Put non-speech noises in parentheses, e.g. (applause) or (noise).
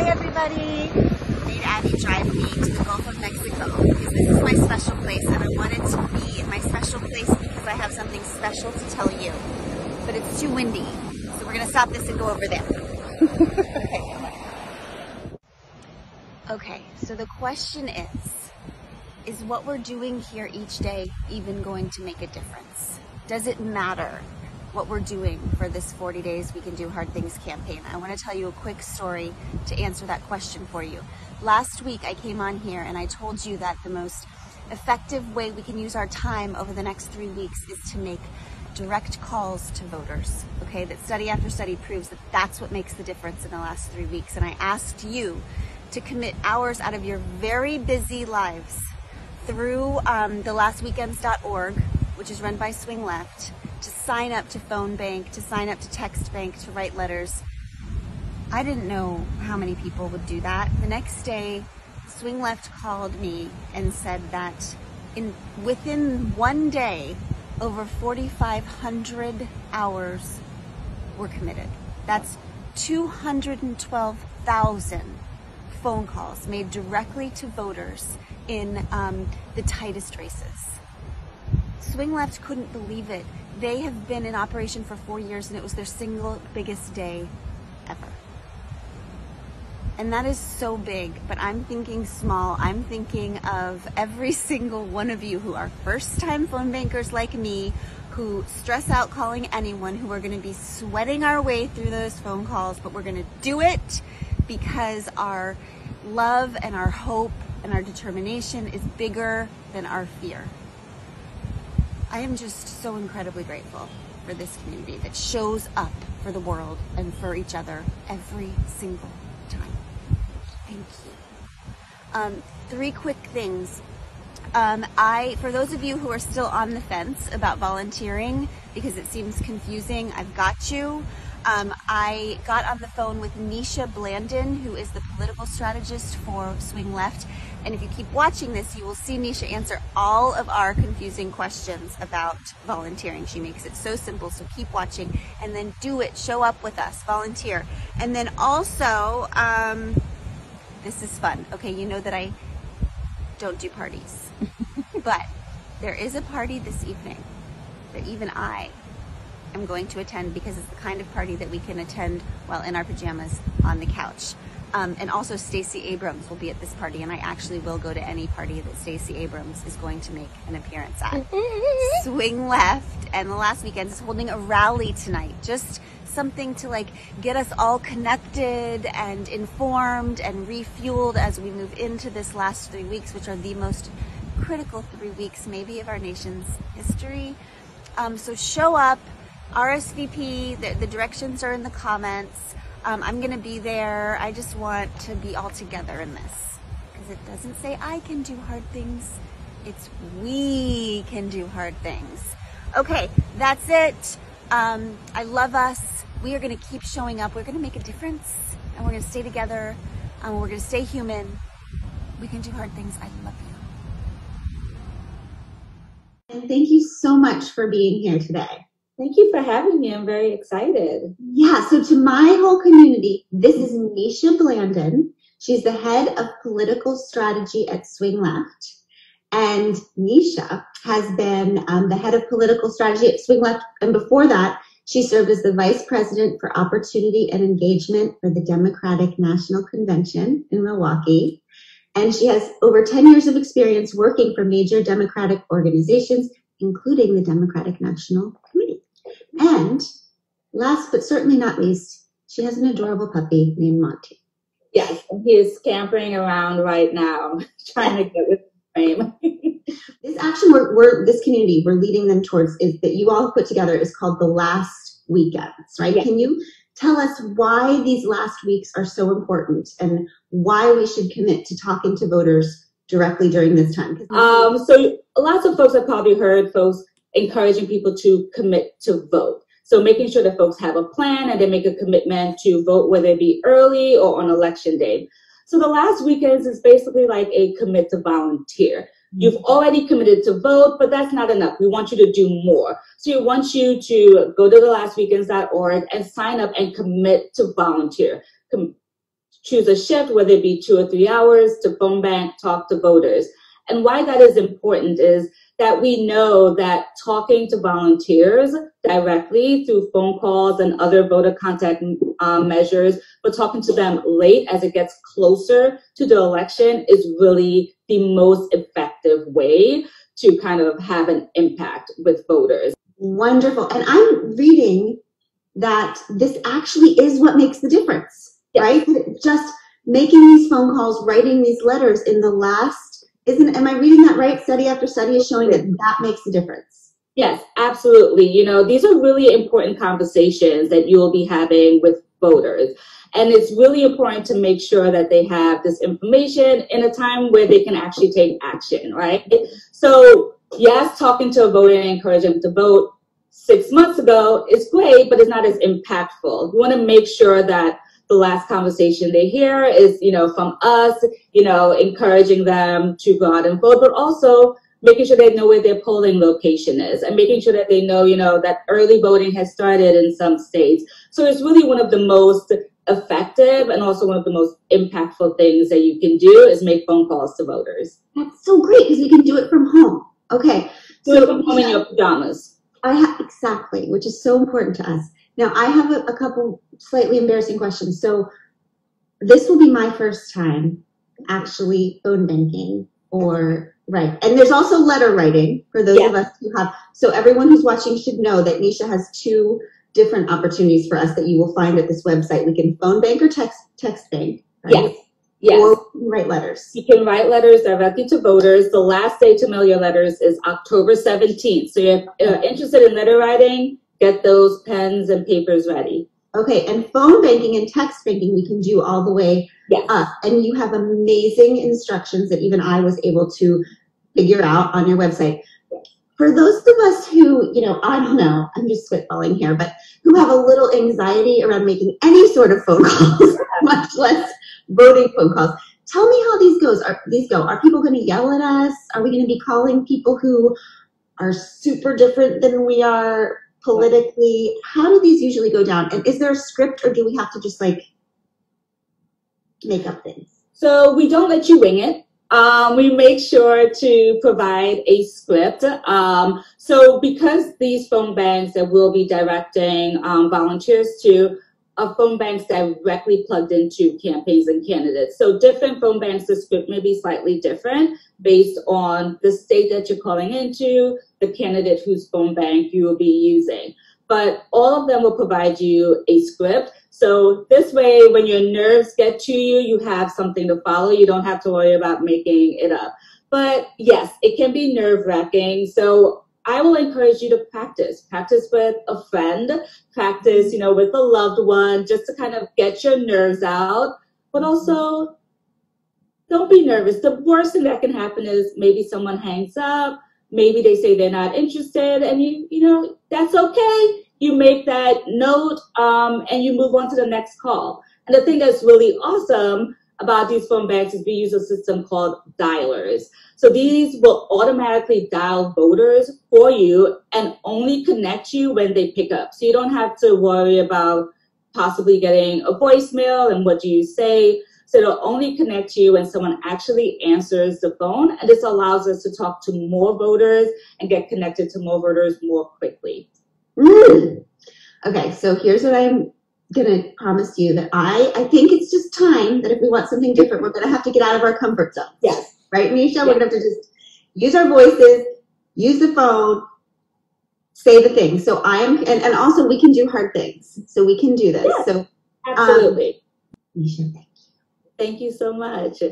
Hi, everybody. Made Abby drive me to the Gulf of Mexico because this is my special place, and I wanted to be in my special place because I have something special to tell you. But it's too windy, so we're gonna stop this and go over there. okay. (laughs) Okay, so the question is Is what we're doing here each day even going to make a difference? Does it matter what we're doing for this 40 Days We Can Do Hard Things campaign? I want to tell you a quick story to answer that question for you. Last week, I came on here and I told you that the most effective way we can use our time over the next three weeks is to make direct calls to voters. Okay, that study after study proves that that's what makes the difference in the last three weeks. And I asked you to commit hours out of your very busy lives through um, thelastweekends.org, which is run by Swing Left, to sign up to Phone Bank, to sign up to Text Bank, to write letters. I didn't know how many people would do that. The next day, Swing Left called me and said that in within one day, over 4,500 hours were committed. That's 212,000 phone calls made directly to voters in um, the tightest races. Swing Left couldn't believe it. They have been in operation for four years and it was their single biggest day ever. And that is so big, but I'm thinking small. I'm thinking of every (laughs) single one of you who are first time phone bankers like me, who stress out calling anyone, who are going to be sweating our way through those phone calls, but we're going to do it because our love and our hope and our determination is bigger than our fear. I am just so incredibly grateful for this community that shows up for the world and for each other every single time. Thank you. Um, three quick things. Um, I, for those of you who are still on the fence about volunteering because it seems confusing, I've got you. Um, I got on the phone with Neisha Blandin, who is the political strategist for Swing Left. And if you keep watching this, you will see Neisha answer all of our confusing questions about volunteering. She makes it so simple, so keep watching and then do it. Show up with us, volunteer. And then also, um, this is fun. Okay, you know that I don't do parties, (laughs) but there is a party this evening that even I am going to attend because it's the kind of party that we can attend while in our pajamas on the couch. Um, and also Stacey Abrams will be at this party, and I actually will go to any party that Stacey Abrams is going to make an appearance at. (laughs) Swing Left and the last weekend is holding a rally tonight. Just something to like get us all connected and informed and refueled as we move into this last three weeks, which are the most critical three weeks maybe of our nation's history. Um, so show up RSVP, the, the directions are in the comments. Um, I'm going to be there. I just want to be all together in this because it doesn't say I can do hard things. It's we can do hard things. Okay, that's it. Um, I love us. We are going to keep showing up. We're going to make a difference and we're going to stay together. We're going to stay human. We can do hard things. I love you. And thank you so much for being here today. Thank you for having me. I'm very excited. Yeah, so to my whole community, this is Neisha Blandin. She's the head of political strategy at Swing Left. And Neisha has been um, the head of political strategy at Swing Left. And before that, she served as the vice president for opportunity and engagement for the Democratic National Convention in Milwaukee. And she has over 10 years of experience working for major Democratic organizations, including the Democratic National. And last but certainly not least, she has an adorable puppy named Monty. Yes, he is scampering around right now, (laughs) trying to get with the frame. (laughs) this action we're, we're, this community we're leading them towards is that you all put together is called the last weekends, right? Yes. Can you tell us why these last weeks are so important and why we should commit to talking to voters directly during this time? Um, so lots of folks have probably heard folks encouraging people to commit to vote. So making sure that folks have a plan and they make a commitment to vote, whether it be early or on election day. So the last weekends is basically like a commit to volunteer. You've mm-hmm. already committed to vote, but that's not enough. We want you to do more. So we want you to go to thelastweekends.org and sign up and commit to volunteer. Com- choose a shift, whether it be two or three hours, to phone bank, talk to voters. And why that is important is that we know that talking to volunteers directly through phone calls and other voter contact um, measures, but talking to them late as it gets closer to the election is really the most effective way to kind of have an impact with voters. Wonderful. And I'm reading that this actually is what makes the difference, yes. right? Just making these phone calls, writing these letters in the last, isn't, am I reading that right? Study after study is showing that that makes a difference. Yes, absolutely. You know, these are really important conversations that you will be having with voters. And it's really important to make sure that they have this information in a time where they can actually take action, right? So, yes, talking to a voter and encouraging them to vote six months ago is great, but it's not as impactful. You want to make sure that the last conversation they hear is, you know, from us, you know, encouraging them to go out and vote, but also making sure they know where their polling location is and making sure that they know, you know, that early voting has started in some states. So it's really one of the most effective and also one of the most impactful things that you can do is make phone calls to voters. That's so great because you can do it from home. Okay. Do so, it from home in your pajamas. I have exactly, which is so important to us. Now I have a, a couple slightly embarrassing questions. So this will be my first time actually phone banking or right. And there's also letter writing for those yeah. of us who have. So everyone who's watching should know that Neisha has two different opportunities for us that you will find at this website. We can phone bank or text text bank. Right? Yes. Yes. Or write letters. You can write letters directly to voters. The last day to mail your letters is October 17th. So if you're uh, interested in letter writing, get those pens and papers ready. Okay, and phone banking and text banking we can do all the way yes. up. And you have amazing instructions that even I was able to figure out on your website for those of us who, you know, I don't know, I'm just spitballing here, but who have a little anxiety around making any sort of phone calls, (laughs) much less voting phone calls, tell me how these goes. Are these go? Are people going to yell at us? Are we going to be calling people who are super different than we are politically? How do these usually go down? And is there a script, or do we have to just like make up things? So we don't let you wing it. Um, we make sure to provide a script. Um, so because these phone banks that we'll be directing um, volunteers to are phone banks directly plugged into campaigns and candidates. So different phone banks, the script may be slightly different based on the state that you're calling into, the candidate whose phone bank you will be using. But all of them will provide you a script so this way, when your nerves get to you, you have something to follow. You don't have to worry about making it up. But yes, it can be nerve wracking. So I will encourage you to practice. Practice with a friend, practice, you know, with a loved one, just to kind of get your nerves out. But also, don't be nervous. The worst thing that can happen is maybe someone hangs up, maybe they say they're not interested, and you, you know, that's okay you make that note um, and you move on to the next call. And the thing that's really awesome about these phone banks is we use a system called dialers. So these will automatically dial voters for you and only connect you when they pick up. So you don't have to worry about possibly getting a voicemail and what do you say. So it'll only connect you when someone actually answers the phone. And this allows us to talk to more voters and get connected to more voters more quickly. Mm. Okay, so here's what I'm gonna promise you that I I think it's just time that if we want something different, we're gonna have to get out of our comfort zone. Yes. Right, Neisha? Yes. We're gonna have to just use our voices, use the phone, say the thing. So I'm and, and also we can do hard things. So we can do this. Yes, so absolutely. Um, Neisha, thank you. Thank you so much.